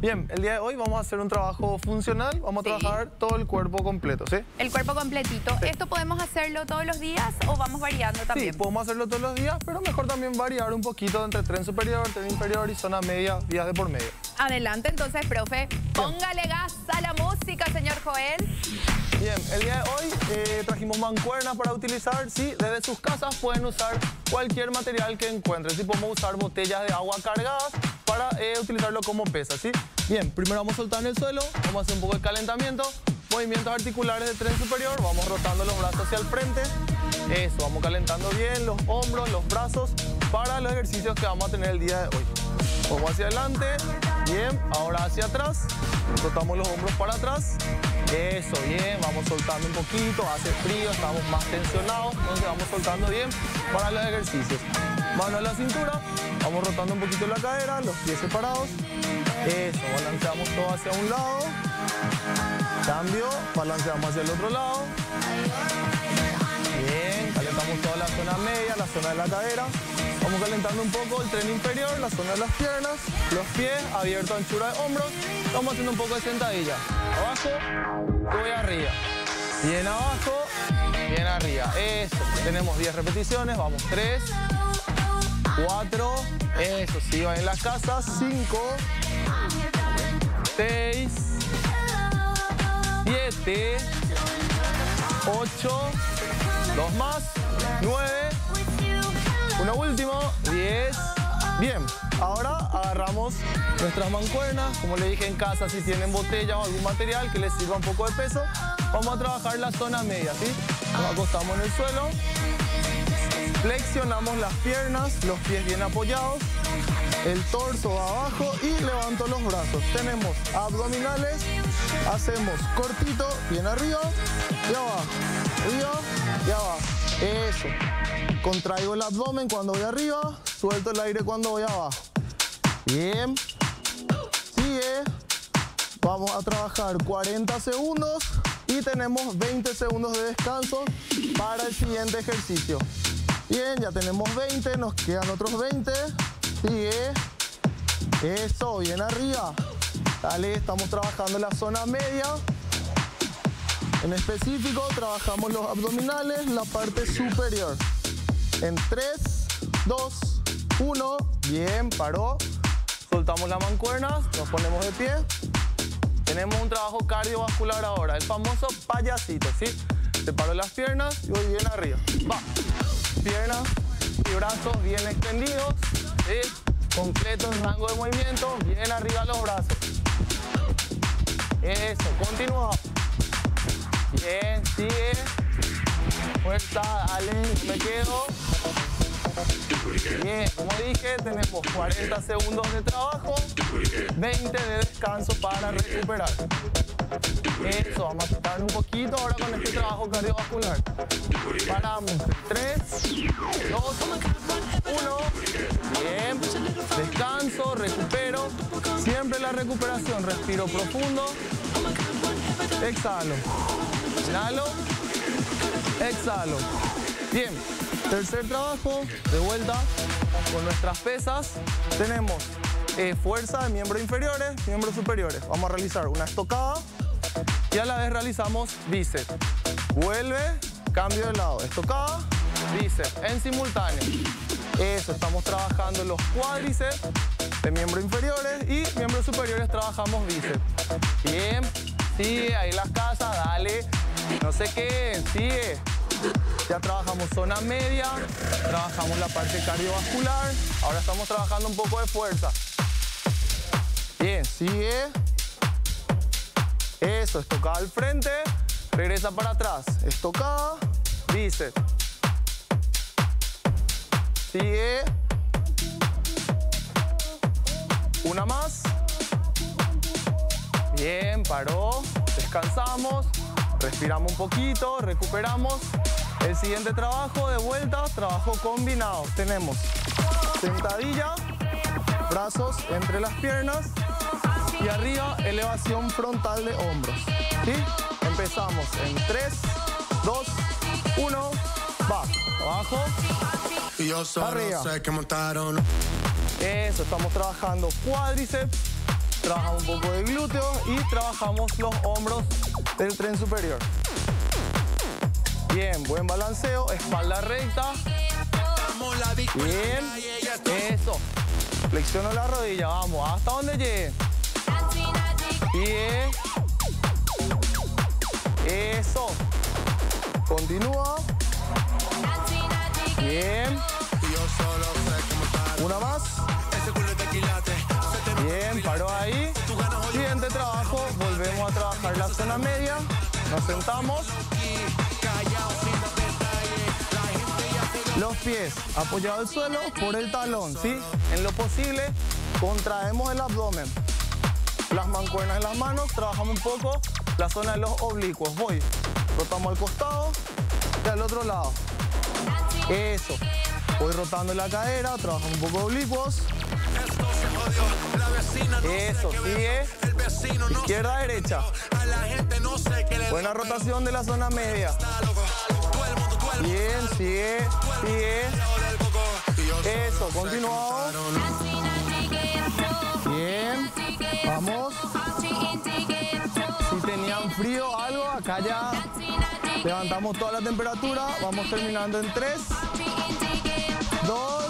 Bien, el día de hoy vamos a hacer un trabajo funcional, vamos a trabajar todo el cuerpo completo, ¿sí? El cuerpo completito. ¿Esto podemos hacerlo todos los días o vamos variando también? Sí, podemos hacerlo todos los días, pero mejor también variar un poquito entre tren superior, tren inferior y zona media, días de por medio. Adelante entonces, profe. Póngale gas a la música, señor Joel. Bien, el día de hoy eh, trajimos mancuernas para utilizar. Sí, desde sus casas pueden usar cualquier material que encuentren. Sí, podemos usar botellas de agua cargadas para eh, utilizarlo como pesa, ¿sí? Bien, primero vamos a soltar en el suelo, vamos a hacer un poco de calentamiento, movimientos articulares del tren superior, vamos rotando los brazos hacia el frente, eso, vamos calentando bien los hombros, los brazos para los ejercicios que vamos a tener el día de hoy. Vamos hacia adelante, bien, ahora hacia atrás, rotamos los hombros para atrás, eso, bien, vamos soltando un poquito, hace frío, estamos más tensionados, entonces vamos soltando bien para los ejercicios. Mano a la cintura, vamos rotando un poquito la cadera, los pies separados, eso, balanceamos todo hacia un lado, cambio, balanceamos hacia el otro lado, bien, calentamos toda la zona media, la zona de la cadera, vamos calentando un poco el tren inferior, la zona de las piernas, los pies, abierto anchura de hombros, Vamos haciendo un poco de sentadilla. Abajo, voy arriba. Bien abajo, bien arriba. Eso. Tenemos 10 repeticiones. Vamos. 3, 4. Eso. Si van en las casas. 5, 6, 7, 8. Dos más. 9. Uno último. 10. Bien. Ahora agarramos nuestras mancuernas, como le dije en casa, si tienen botella o algún material que les sirva un poco de peso, vamos a trabajar la zona media, ¿sí? Nos acostamos en el suelo, flexionamos las piernas, los pies bien apoyados, el torso abajo y levanto los brazos. Tenemos abdominales, hacemos cortito, bien arriba y abajo, arriba y abajo. Eso. Contraigo el abdomen cuando voy arriba, suelto el aire cuando voy abajo. Bien. Sigue. Vamos a trabajar 40 segundos y tenemos 20 segundos de descanso para el siguiente ejercicio. Bien, ya tenemos 20, nos quedan otros 20. Sigue. Eso, bien arriba. Dale, estamos trabajando la zona media. En específico, trabajamos los abdominales, la parte superior. En 3, 2, 1. Bien, paró soltamos las mancuernas, nos ponemos de pie. Tenemos un trabajo cardiovascular ahora, el famoso payasito, ¿sí? Separo las piernas y voy bien arriba. Va. Piernas y brazos bien extendidos, ¿sí? Completo en rango de movimiento, bien arriba los brazos. Eso, continúa. Bien, sigue. Fuerza, dale, me quedo. Bien, como dije, tenemos 40 segundos de trabajo, 20 de descanso para recuperar. Eso, vamos a estar un poquito ahora con este trabajo cardiovascular. Paramos. 3, 2, 1. Bien. Descanso, recupero. Siempre la recuperación. Respiro profundo. Exhalo. Inhalo. Exhalo. Bien. Tercer trabajo, de vuelta con nuestras pesas. Tenemos eh, fuerza de miembros inferiores, miembros superiores. Vamos a realizar una estocada y a la vez realizamos bíceps. Vuelve, cambio de lado. Estocada, bíceps en simultáneo. Eso, estamos trabajando los cuádriceps de miembros inferiores y miembros superiores trabajamos bíceps. Bien, sigue ahí las casas, dale. No sé qué, sigue. Ya trabajamos zona media, trabajamos la parte cardiovascular, ahora estamos trabajando un poco de fuerza. Bien, sigue. Eso, estocada al frente, regresa para atrás. Estocada, bíceps. Sigue. Una más. Bien, paró. Descansamos. Respiramos un poquito, recuperamos. El siguiente trabajo de vuelta, trabajo combinado. Tenemos sentadilla, brazos entre las piernas y arriba elevación frontal de hombros. ¿Sí? Empezamos en 3, 2, 1, va. Abajo. Yo solo Arriba. sé que montaron. Eso, estamos trabajando cuádriceps, trabajamos un poco de glúteos y trabajamos los hombros del tren superior. Bien, buen balanceo, espalda recta. Bien, eso. Flexiono la rodilla, vamos, hasta donde llegue. Bien. Eso. Continúa. Bien. A trabajar la zona media. Nos sentamos. Los pies apoyados al suelo por el talón, ¿sí? En lo posible, contraemos el abdomen. Las mancuernas en las manos, trabajamos un poco la zona de los oblicuos. Voy, rotamos al costado y al otro lado. Eso. Voy rotando la cadera, trabajamos un poco oblicuos. Eso, sigue. Izquierda, derecha. Buena rotación de la zona media. Bien, sigue, sigue. Eso, continuamos. Bien, vamos. Si tenían frío o algo, acá ya levantamos toda la temperatura. Vamos terminando en 3, 2,